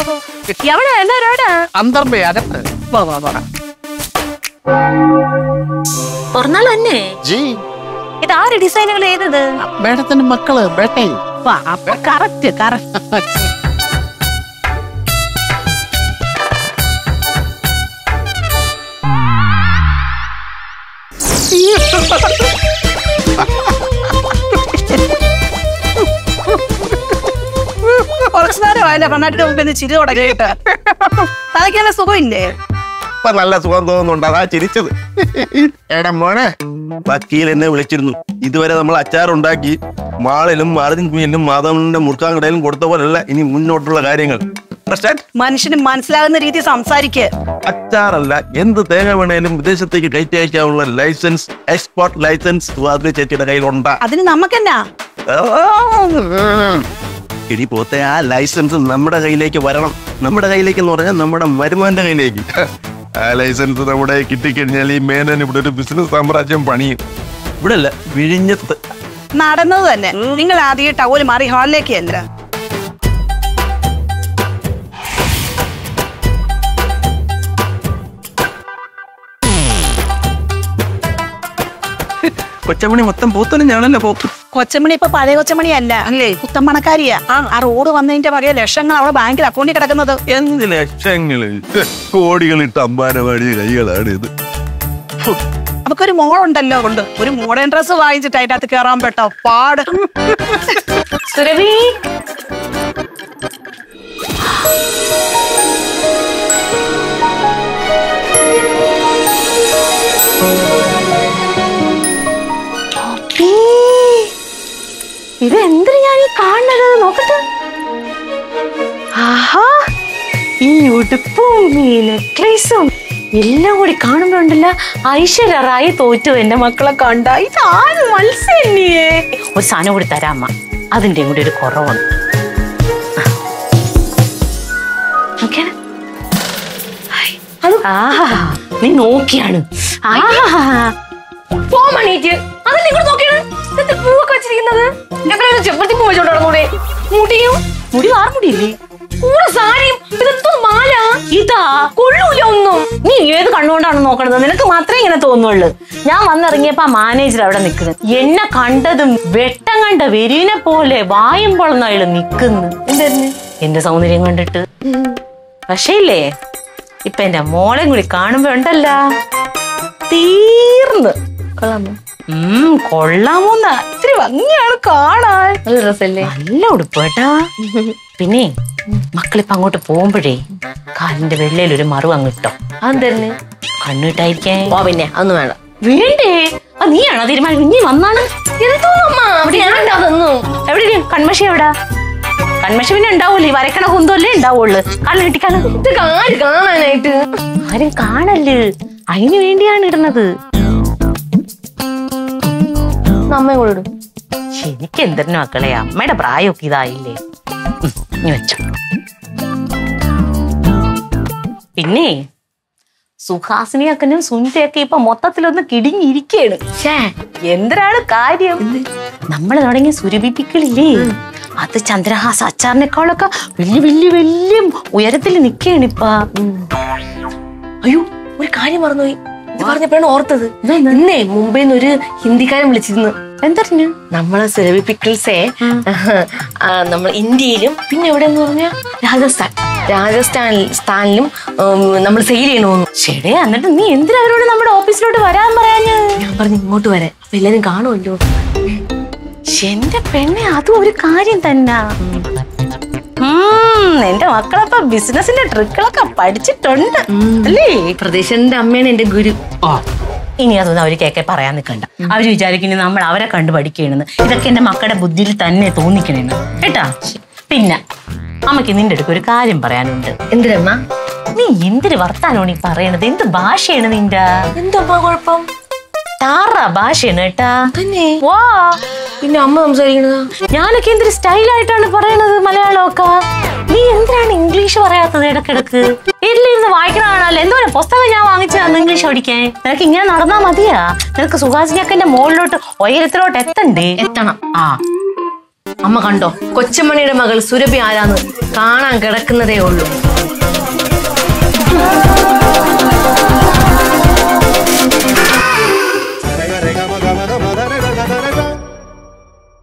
എവിടെ? എവിടെ? അന്തർബേ അകത്ത്. വാ വാ വാ. തുറന്നാലോ എന്നെ ഇത് ആര് ഡിസൈനുകൾ ചെയ്തത്? മേഡത്തിന്റെ മക്കൾ ബേട്ടേ. Correct correct. കുറച്ചു പെണ്ണാട്ടിന്റെ ചിരി തുടങ്ങിയിട്ട്. തലയ്ക്കല്ല സുഖമില്ലേ? ഇപ്പൊ നല്ല സുഖം തോന്നുന്നുണ്ട്. അതാ ചിരിച്ചത്. എടാ മോനെ വക്കീൽ എന്നെ വിളിച്ചിരുന്നു. ഇതുവരെ നമ്മൾ അച്ചാറുണ്ടാക്കി മാളിലും മാർജിൻ കുഞ്ഞിലും മാധവന്റെ മുറുക്കാങ്കടയിലും കൊടുത്ത പോലല്ല ഇനി മുന്നോട്ടുള്ള കാര്യങ്ങൾ? മനുഷ്യന് മനസ്സിലാകുന്ന രീതി സംസാരിക്കേ. അച്ചാറല്ല എന്ത് തേങ്ങ വേണേലും വിദേശത്തേക്ക് കയറ്റി അയക്കാനുള്ള ലൈസൻസ് എക്സ്പോർട്ട് ലൈസൻസ് ചേച്ചിയുടെ കയ്യിലുണ്ടാ. അതിന് നമുക്കെന്നാ? ഇനി പോത്തെ ആ ലൈസൻസ് നമ്മുടെ കയ്യിലേക്ക് വരണം. നമ്മുടെ കയ്യിലേക്ക് എന്ന് പറഞ്ഞാൽ നമ്മുടെ മരുമാന്റെ കയ്യിലേക്ക്. ആ ലൈസൻസ് നമ്മുടെ കിട്ടിക്കഴിഞ്ഞാൽ ഈ മേനൻ ഇവിടെ ഒരു ബിസിനസ് സാമ്രാജ്യം പണിയും. ഇവിടെ അല്ല വിഴിഞ്ഞത്ത്. നടന്നത് തന്നെ. നിങ്ങൾ ആദ്യം ടവൽ മാറി ഹാളിലേക്ക് അല്ല കൊച്ചമണി മൊത്തം പോത്തനും ഞാനല്ലേ പോത്തു. കൊച്ചമണി ഇപ്പൊ പഴയ കൊച്ചമണി അല്ല? അല്ലേ പുത്തമ്പണക്കാരിയാ ആ. റോഡ് വന്നതിന്റെ പകയ ലക്ഷങ്ങൾ അവിടെ ബാങ്കിൽ അക്കൗണ്ടിൽ കിടക്കുന്നത്. എന്ത് ലക്ഷങ്ങൾ? കോടികളിട്ട് അമ്പാനവാടി കൈകളാണ് ഇത്. നമുക്കൊരു മോളുണ്ടല്ലോ. കൊണ്ട് ഒരു മോഡേൺ ഡ്രസ് വാങ്ങിച്ചിട്ട് അതിന്റെ അകത്ത് കയറാൻ പെട്ടോ? പാട്. സുരഭി. ഇത് എന്തിനു ഞാൻ ഈ കാണുന്നത് നോക്കട്ടെ? ആഹാ ഈ ഉടുപ്പും ഈ നെക്ലേസും എല്ലാം കൂടി കാണുമ്പോണ്ടല്ല ഐശ്വര്യറായി തോറ്റു എന്റെ മക്കളെ കണ്ട. ഇതാരും മത്സ്യല്ലേ ഒരു സാധനം കൂടി തരാമ്മ അതിന്റെ കൂടി ഒരു കുറവുണ്ട് നീ നോക്കിയാണ്. ആഹാ പോ മണീറ്റ്. അതല്ലേ ഇങ്ങോട്ട് നോക്കിയാണ് പൂവൊക്കെ വെച്ചിരിക്കുന്നത്? ഞങ്ങൾ ചെമ്പത്തി പൂ വെച്ചോണ്ട് നടന്നൂടെ മുടിയും മുടി ആർമുടിയില്ലേ മുടിയില്ലേ? കൂടെ സാരിയും ഇതെന്തോ മാല. ഇതാ കൊള്ളൂല ഒന്നും. നീ ഏത് കണ്ണുകൊണ്ടാണ് നോക്കണത്? നിനക്ക് മാത്രമേ ഇങ്ങനെ തോന്നുള്ളൂ. ഞാൻ വന്നിറങ്ങിയപ്പോ ആ മാനേജർ അവിടെ നിൽക്കുന്നത് എന്നെ കണ്ടതും വെട്ടം കണ്ട വെരിനെ പോലെ വായും പൊളന്ന അയാൾ നിക്കുന്നു എന്റെ സൗന്ദര്യം കണ്ടിട്ട്. പക്ഷേ ഇല്ലേ ഇപ്പൊ എന്റെ മോളെ കൂടി കാണുമ്പോ ഉണ്ടല്ല. തീർന്ന്. കൊള്ളാമോ? കൊള്ളാമോന്ന ഇത്തിരി ഭംഗിയാണ് കാണാൻ. നല്ല ഡ്രസ്സല്ലേ നല്ല ഉടുപ്പ് കേട്ടാ. പിന്നെ മക്കളിപ്പോ അങ്ങോട്ട് പോകുമ്പോഴേ കാലിന്റെ വെള്ളയിൽ ഒരു മറു അങ്ങിട്ടോ അതെന്ന് ഓ പിന്നെ അതൊന്നും വേണ്ട. വേണ്ടേ? ആ നീയാണോ തീരുമാനം? ഇനി വന്നാണ്. എവിടെ കൺമഷി എവിടാ? കൺമഷി പിന്നെ ഉണ്ടാവൂലേ? ഈ വരക്കണ കുന്തല്ലേ ഉണ്ടാവുള്ളു. കാലം കിട്ടിക്കാണ്. ഇത് കാണാനായിട്ട്. ആരും കാണൽ. അതിനു വേണ്ടിയാണ് ഇടുന്നത്. അമ്മയും കൂടെ ഇടും എനിക്ക് എന്തിനു മക്കളെ? അമ്മയുടെ പ്രായമൊക്കെ ഇതായില്ലേ. വെച്ചോ. പിന്നെ സുഹാസിനിയക്കനും സുനിതയൊക്കെ ഇപ്പൊ മൊത്തത്തിലൊന്ന് കിടിഞ്ഞിരിക്കയാണ്. എന്തിനാണ് കാര്യം? നമ്മൾ തുടങ്ങിയ സുരഭിപ്പിക്കലില്ലേ? അത് ചന്ദ്രഹാസ അച്ചാറിനേക്കാളൊക്കെ വലിയ വലിയ വലിയ ഉയരത്തിൽ നിക്കാണ് ഇപ്പ. അയ്യോ ഒരു കാര്യം മറന്നുപോയി. ഇത് പറഞ്ഞപ്പോഴാണ് ഓർത്തത്. ഇന്നേ മുംബൈയിൽ നിന്ന് ഒരു ഹിന്ദിക്കാരൻ വിളിച്ചിരുന്നു. എന്തറിഞ്ഞു നമ്മളെ സുരഭി പിക്കിൾസേ നമ്മൾ ഇന്ത്യയിലും പിന്നെ എവിടെയെന്ന് പറഞ്ഞാ രാജസ്ഥാൻ. രാജസ്ഥാനിൽ സ്ഥാനിലും നമ്മൾ സെയിൽ ചെയ്യണമെന്ന് ശരി എന്നിട്ട് നീ എന്തിനാ അവരോട് നമ്മുടെ ഓഫീസിലോട്ട് വരാൻ പറയാഞ്ഞ്? ഞാൻ പറഞ്ഞു ഇങ്ങോട്ട് വരാൻ എല്ലാരും കാണുമല്ലോ. എന്റെ പെണ്ണെ അതും ഒരു കാര്യം തന്നെ. എന്റെ മക്കളപ്പ ബിസിനസിന്റെ ട്രിക്കുകളൊക്കെ പഠിച്ചിട്ടുണ്ട്. അല്ലേ? പ്രദേശന്റെ അമ്മയാണ് എന്റെ ഗുരു. ഇനി അതൊന്നും അവർ കേക്കെ പറയാൻ നിൽക്കണ്ട അവർ വിചാരിക്കുന്നു നമ്മൾ അവരെ കണ്ടു പഠിക്കണെന്ന്. ഇതൊക്കെ എന്റെ മക്കളുടെ ബുദ്ധിയിൽ തന്നെ തോന്നിക്കണേന്ന്. കേട്ടാ? പിന്നെ അമ്മയ്ക്ക് നിന്റെ അടുക്ക് ഒരു കാര്യം പറയാനുണ്ട്. എന്തിനമ്മ? നീ എന്തൊരു വർത്താനോണി ഈ പറയണത്? എന്ത് ഭാഷയാണ് നിന്റെ? എന്തമ്മ കുഴപ്പം? താറ ഭാഷയാണ് കേട്ടാ. വാ. പിന്നെ അമ്മ സംസാരിക്കുന്നത് ഞാനൊക്കെ എന്തൊരു സ്റ്റൈലായിട്ടാണ് പറയണത് മലയാളമൊക്കെ. നീ എന്തിനാണ് ഇംഗ്ലീഷ് പറയാത്തത് ഇടക്കിടക്ക് വീട്ടിലിരുന്ന് വായിക്കണമാണല്ലോ എന്തോ പുസ്തകം ഞാൻ വാങ്ങിച്ചു തന്നെ ഇംഗ്ലീഷ് പഠിക്കാൻ. നിനക്ക് ഇങ്ങനെ നടന്നാ മതിയാ? നിനക്ക് സുഹാസിനിയൊക്കെ എന്റെ മുകളിലോട്ട് ഉയരത്തിലോട്ട് എത്തണ്ടേ? എത്തണം. ആ. അമ്മ കണ്ടോ? കൊച്ചമ്മണിയുടെ മകൾ സുരഭി ആരാന്ന് കാണാൻ കിടക്കുന്നതേ ഉള്ളൂ.